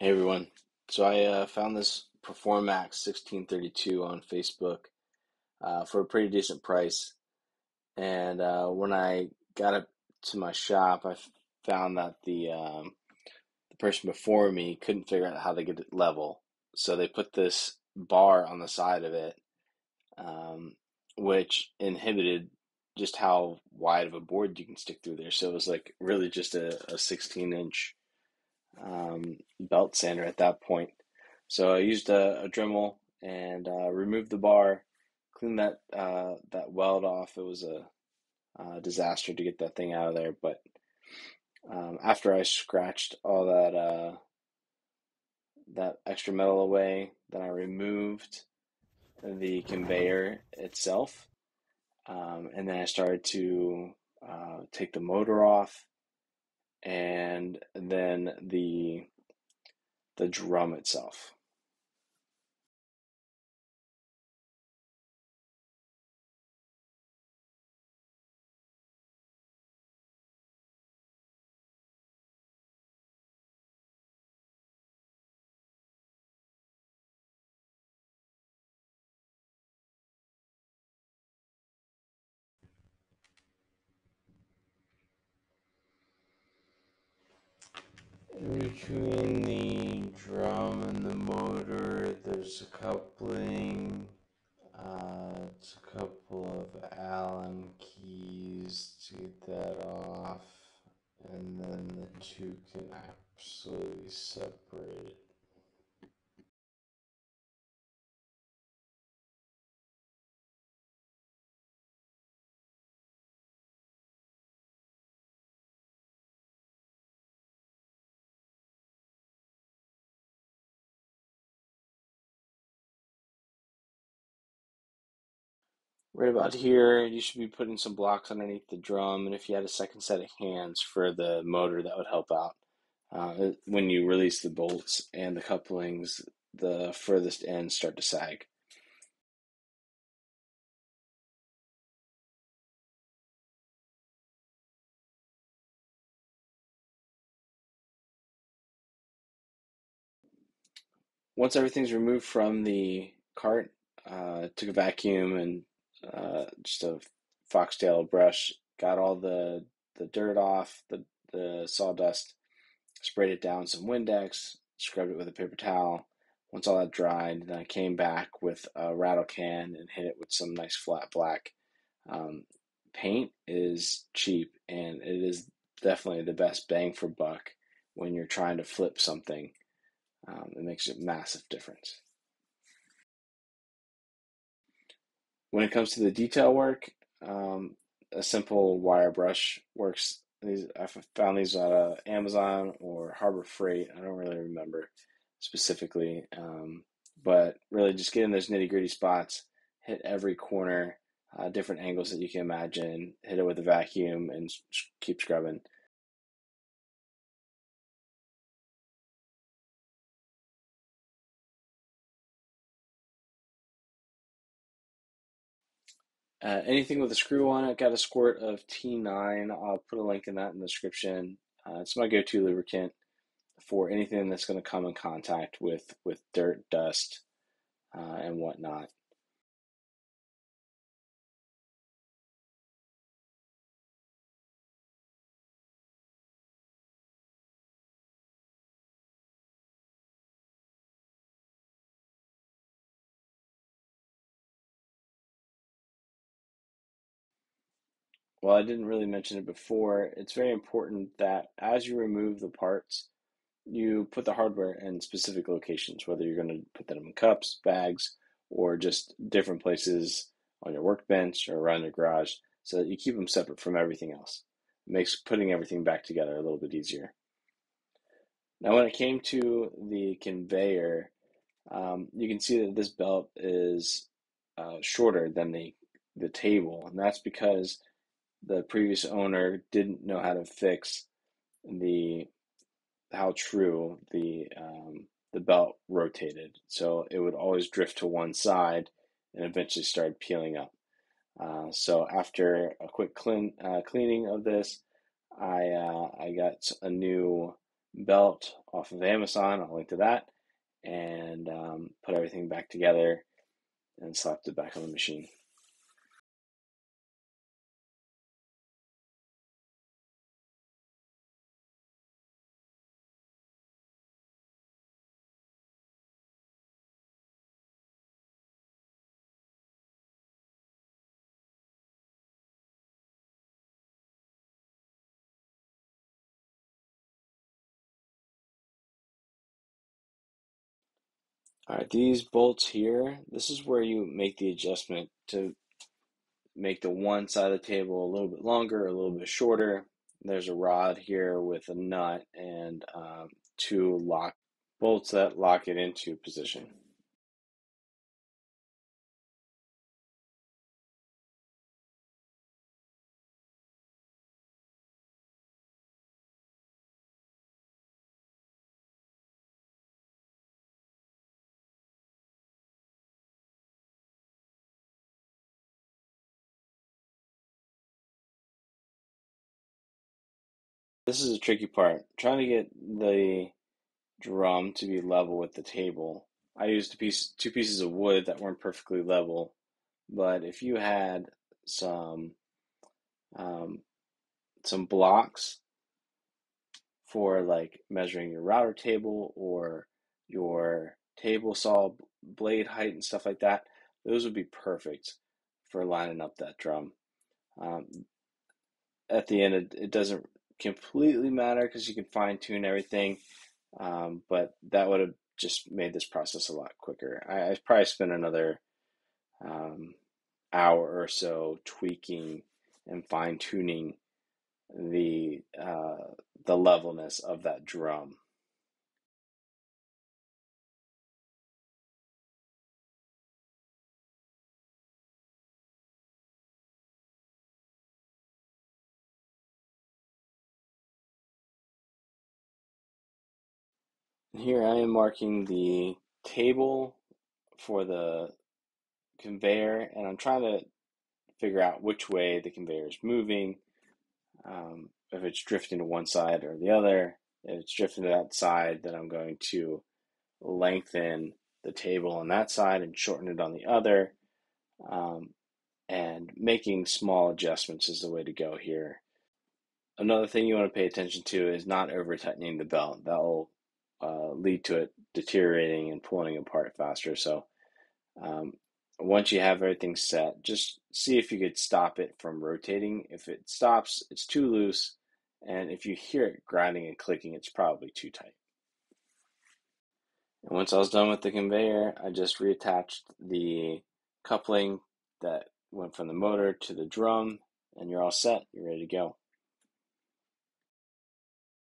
Hey everyone. So I uh, found this Performax 1632 on Facebook uh, for a pretty decent price. And uh, when I got it to my shop, I found that the um, the person before me couldn't figure out how to get it level. So they put this bar on the side of it, um, which inhibited just how wide of a board you can stick through there. So it was like really just a, a 16 inch um, belt sander at that point. So I used a, a Dremel and uh, removed the bar, cleaned that uh, that weld off. It was a, a, disaster to get that thing out of there, but um, after I scratched all that uh, that extra metal away, then I removed the conveyor itself, um, and then I started to uh, take the motor off and then the the drum itself. Between the drum and the motor, there's a coupling. Uh, it's a couple of Allen keys to get that off, and then the two can absolutely separate Right about here, you should be putting some blocks underneath the drum, and if you had a second set of hands for the motor, that would help out. Uh, when you release the bolts and the couplings, the furthest ends start to sag. Once everything's removed from the cart, uh, took a vacuum and uh, just a foxtail brush, got all the the dirt off, the the sawdust, sprayed it down some Windex, scrubbed it with a paper towel. Once all that dried, then I came back with a rattle can and hit it with some nice flat black. Um, paint is cheap and it is definitely the best bang for buck when you're trying to flip something. Um, it makes a massive difference. When it comes to the detail work, um, a simple wire brush works. These I found these at uh, Amazon or Harbor Freight. I don't really remember specifically, um, but really just get in those nitty gritty spots, hit every corner, uh, different angles that you can imagine, hit it with a vacuum, and keep scrubbing. Uh, anything with a screw on it, got a squirt of T9. I'll put a link in that in the description. Uh, it's my go-to lubricant for anything that's going to come in contact with with dirt, dust, uh, and whatnot. Well, I didn't really mention it before. It's very important that as you remove the parts, you put the hardware in specific locations, whether you're going to put them in cups, bags, or just different places on your workbench or around your garage so that you keep them separate from everything else. It makes putting everything back together a little bit easier. Now, when it came to the conveyor, um, you can see that this belt is uh, shorter than the, the table, and that's because the previous owner didn't know how to fix the how true the um, the belt rotated, so it would always drift to one side and eventually start peeling up. Uh, so after a quick clean uh, cleaning of this, I uh, I got a new belt off of Amazon. I'll link to that and um, put everything back together and slapped it back on the machine. All right, these bolts here, this is where you make the adjustment to make the one side of the table a little bit longer, a little bit shorter. There's a rod here with a nut and um, two lock bolts that lock it into position. This is a tricky part. Trying to get the drum to be level with the table. I used a piece, two pieces of wood that weren't perfectly level, but if you had some um, some blocks for like measuring your router table or your table saw blade height and stuff like that, those would be perfect for lining up that drum. Um, at the end, it, it doesn't completely matter because you can fine tune everything, um, but that would have just made this process a lot quicker. I, I probably spent another um, hour or so tweaking and fine tuning the uh, the levelness of that drum. Here I am marking the table for the conveyor, and I'm trying to figure out which way the conveyor is moving, um, if it's drifting to one side or the other. If it's drifting to that side, then I'm going to lengthen the table on that side and shorten it on the other. Um, and making small adjustments is the way to go here. Another thing you want to pay attention to is not over tightening the belt. That will uh, lead to it deteriorating and pulling apart faster. So um, once you have everything set, just see if you could stop it from rotating. If it stops, it's too loose. And if you hear it grinding and clicking, it's probably too tight. And once I was done with the conveyor, I just reattached the coupling that went from the motor to the drum, and you're all set. You're ready to go.